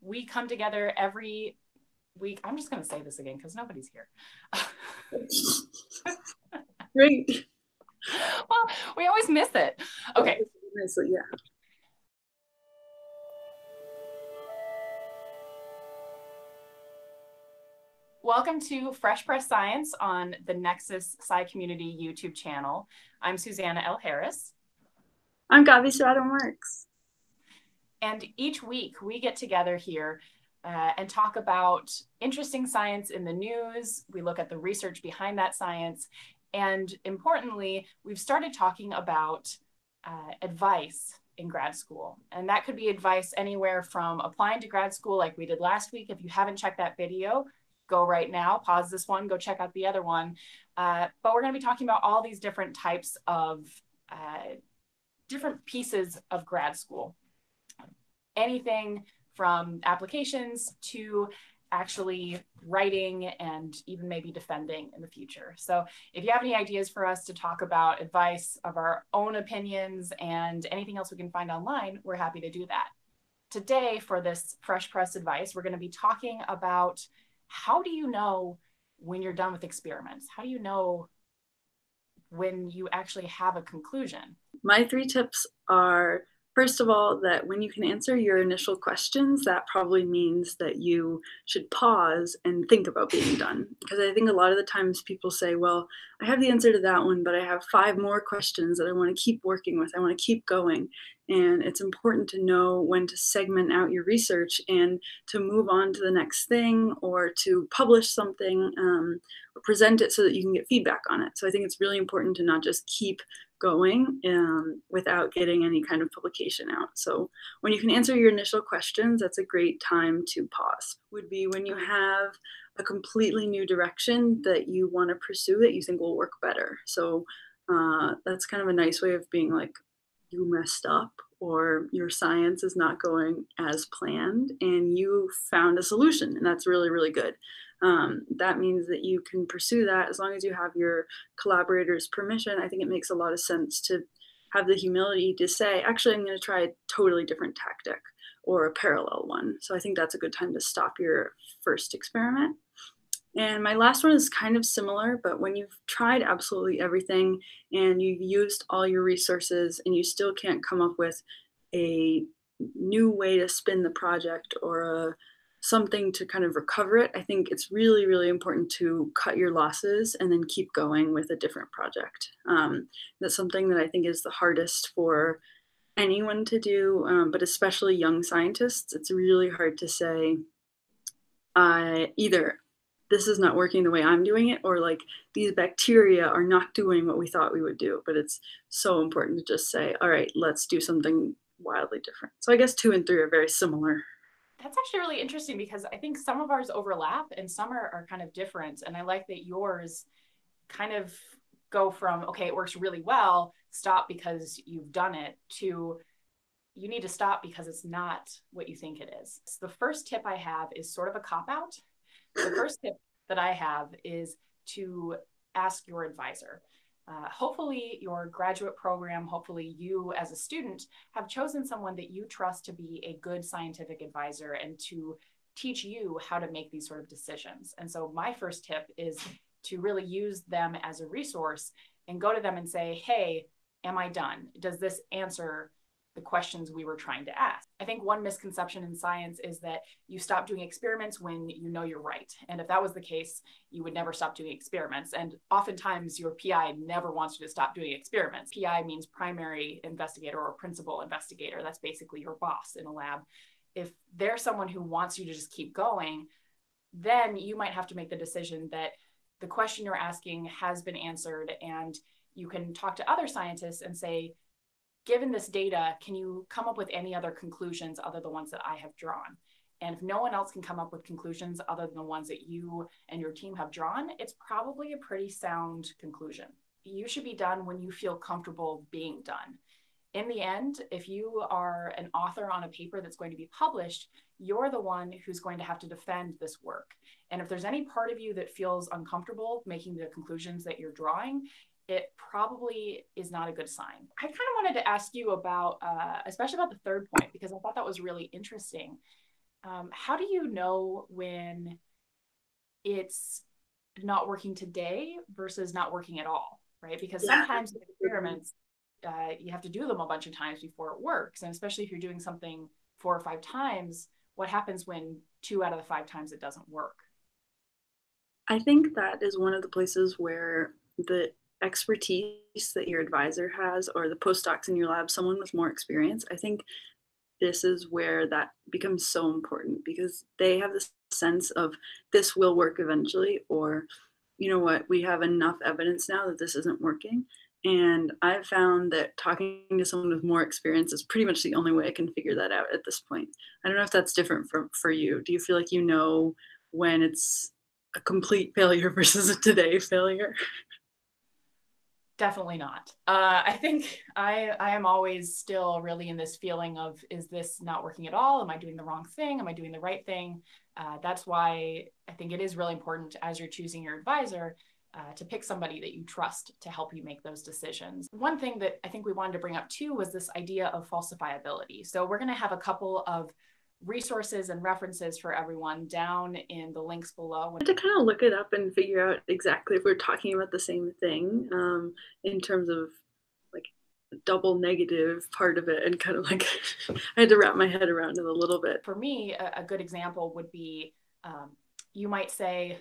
we come together every week. I'm just going to say this again because nobody's here. Great. well, we always miss it. Okay. yeah. Welcome to Fresh Pressed Science on the Nexus Sci Community YouTube channel. I'm Susanna L. Harris. I'm Gabi Serrato Marks. And each week we get together here uh, and talk about interesting science in the news. We look at the research behind that science. And importantly, we've started talking about uh, advice in grad school. And that could be advice anywhere from applying to grad school, like we did last week. If you haven't checked that video, go right now, pause this one, go check out the other one. Uh, but we're going to be talking about all these different types of uh, different pieces of grad school anything from applications to actually writing and even maybe defending in the future. So if you have any ideas for us to talk about advice of our own opinions and anything else we can find online, we're happy to do that. Today for this fresh pressed advice, we're going to be talking about how do you know when you're done with experiments? How do you know when you actually have a conclusion? My three tips are First of all, that when you can answer your initial questions, that probably means that you should pause and think about being done. Because I think a lot of the times people say, well, I have the answer to that one, but I have five more questions that I want to keep working with. I want to keep going. And it's important to know when to segment out your research and to move on to the next thing or to publish something um, or present it so that you can get feedback on it. So I think it's really important to not just keep going um, without getting any kind of publication out. So when you can answer your initial questions, that's a great time to pause. Would be when you have a completely new direction that you want to pursue that you think will work better. So uh, that's kind of a nice way of being like, you messed up or your science is not going as planned and you found a solution and that's really really good. Um, that means that you can pursue that. As long as you have your collaborators permission i think it makes a lot of sense to have the humility to say actually i'm going to try a totally different tactic or a parallel one. So i think that's a good time to stop your first experiment and my last one is kind of similar, but when you've tried absolutely everything and you've used all your resources and you still can't come up with a new way to spin the project or a, something to kind of recover it, I think it's really, really important to cut your losses and then keep going with a different project. Um, that's something that I think is the hardest for anyone to do, um, but especially young scientists. It's really hard to say, uh, either this is not working the way I'm doing it, or like these bacteria are not doing what we thought we would do. But it's so important to just say, all right, let's do something wildly different. So I guess two and three are very similar. That's actually really interesting because I think some of ours overlap and some are, are kind of different. And I like that yours kind of go from, okay, it works really well, stop because you've done it, to you need to stop because it's not what you think it is. So the first tip I have is sort of a cop out the first tip that I have is to ask your advisor. Uh, hopefully, your graduate program, hopefully, you as a student have chosen someone that you trust to be a good scientific advisor and to teach you how to make these sort of decisions. And so, my first tip is to really use them as a resource and go to them and say, Hey, am I done? Does this answer the questions we were trying to ask. I think one misconception in science is that you stop doing experiments when you know you're right. And if that was the case, you would never stop doing experiments. And oftentimes your PI never wants you to stop doing experiments. PI means primary investigator or principal investigator. That's basically your boss in a lab. If they're someone who wants you to just keep going, then you might have to make the decision that the question you're asking has been answered and you can talk to other scientists and say, given this data, can you come up with any other conclusions other than the ones that I have drawn? And if no one else can come up with conclusions other than the ones that you and your team have drawn, it's probably a pretty sound conclusion. You should be done when you feel comfortable being done. In the end, if you are an author on a paper that's going to be published, you're the one who's going to have to defend this work. And if there's any part of you that feels uncomfortable making the conclusions that you're drawing, it probably is not a good sign. I kind of wanted to ask you about, uh, especially about the third point, because I thought that was really interesting. um, how do you know when it's not working today versus not working at all, right? Because yeah. sometimes experiments, uh, you have to do them a bunch of times before it works. And especially if you're doing something four or five times, what happens when two out of the five times it doesn't work? I think that is one of the places where the expertise that your advisor has or the postdocs in your lab, someone with more experience, I think this is where that becomes so important because they have this sense of this will work eventually or you know what? We have enough evidence now that this isn't working. And i've found that talking to someone with more experience is pretty much the only way i can figure that out at this point. I don't know if that's different for, for you. Do you feel like you know when it's a complete failure versus a today failure definitely not uh, i think i i am always still really in this feeling of is this not working at all am i doing the wrong thing am i doing the right thing uh, that's why i think it is really important as you're choosing your advisor uh, to pick somebody that you trust to help you make those decisions. One thing that I think we wanted to bring up too was this idea of falsifiability. So, we're going to have a couple of resources and references for everyone down in the links below. to kind of look it up and figure out exactly if we're talking about the same thing um, in terms of like double negative part of it and kind of like I had to wrap my head around it a little bit. For me, a, a good example would be um, you might say,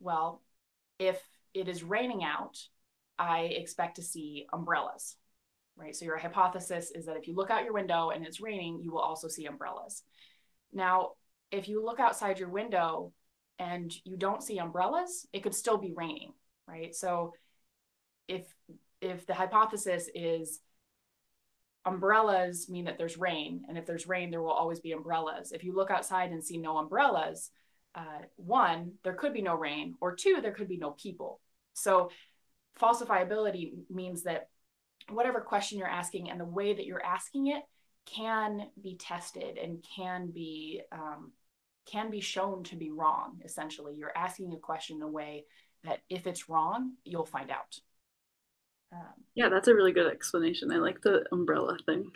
well, if it is raining out, I expect to see umbrellas, right? So your hypothesis is that if you look out your window and it's raining, you will also see umbrellas. Now, if you look outside your window and you don't see umbrellas, it could still be raining, right? So if if the hypothesis is umbrellas mean that there's rain, and if there's rain, there will always be umbrellas. If you look outside and see no umbrellas, uh, one, there could be no rain, or two, there could be no people. So falsifiability means that whatever question you're asking and the way that you're asking it can be tested and can be um, can be shown to be wrong essentially. You're asking a question in a way that if it's wrong you'll find out. Um, yeah that's a really good explanation. I like the umbrella thing.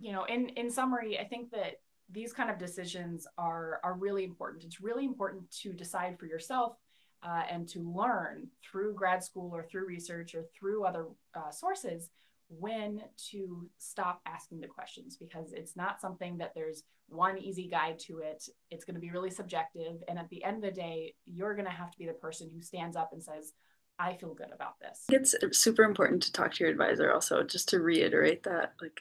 You know in in summary i think that these kind of decisions are are really important. It's really important to decide for yourself uh, and to learn through grad school or through research or through other uh, sources when to stop asking the questions because it's not something that there's one easy guide to it. It's going to be really subjective. And at the end of the day, you're going to have to be the person who stands up and says, I feel good about this. It's super important to talk to your advisor also, just to reiterate that. Like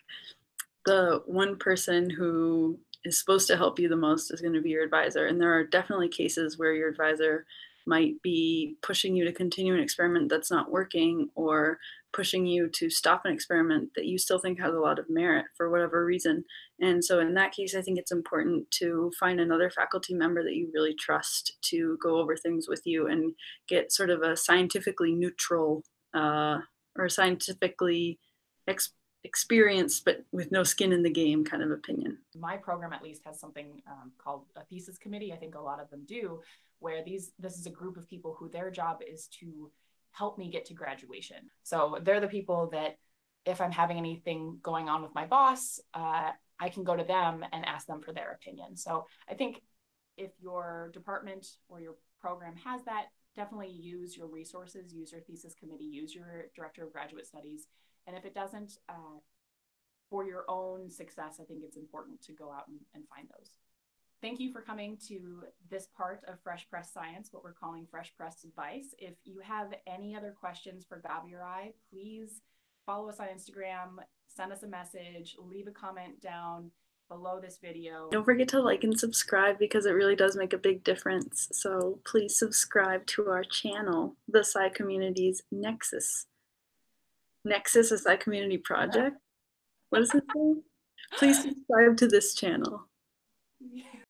the one person who is supposed to help you the most is going to be your advisor. And there are definitely cases where your advisor might be pushing you to continue an experiment that's not working or pushing you to stop an experiment that you still think has a lot of merit for whatever reason. And so, in that case, I think it's important to find another faculty member that you really trust to go over things with you and get sort of a scientifically neutral uh, or scientifically experienced but with no skin in the game kind of opinion. My program at least has something um, called a thesis committee. I think a lot of them do, where these this is a group of people who their job is to help me get to graduation. So they're the people that if I'm having anything going on with my boss, uh, I can go to them and ask them for their opinion. So I think if your department or your program has that, definitely use your resources, use your thesis committee, use your director of graduate studies. And if it doesn't, uh, for your own success, I think it's important to go out and, and find those. Thank you for coming to this part of Fresh Pressed Science, what we're calling Fresh Pressed Advice. If you have any other questions for Gabi or I, please follow us on Instagram, send us a message, leave a comment down below this video. Don't forget to like and subscribe because it really does make a big difference. So please subscribe to our channel, the Sci Communities Nexus. Nexus, is a Community Project. What is it? Please subscribe to this channel.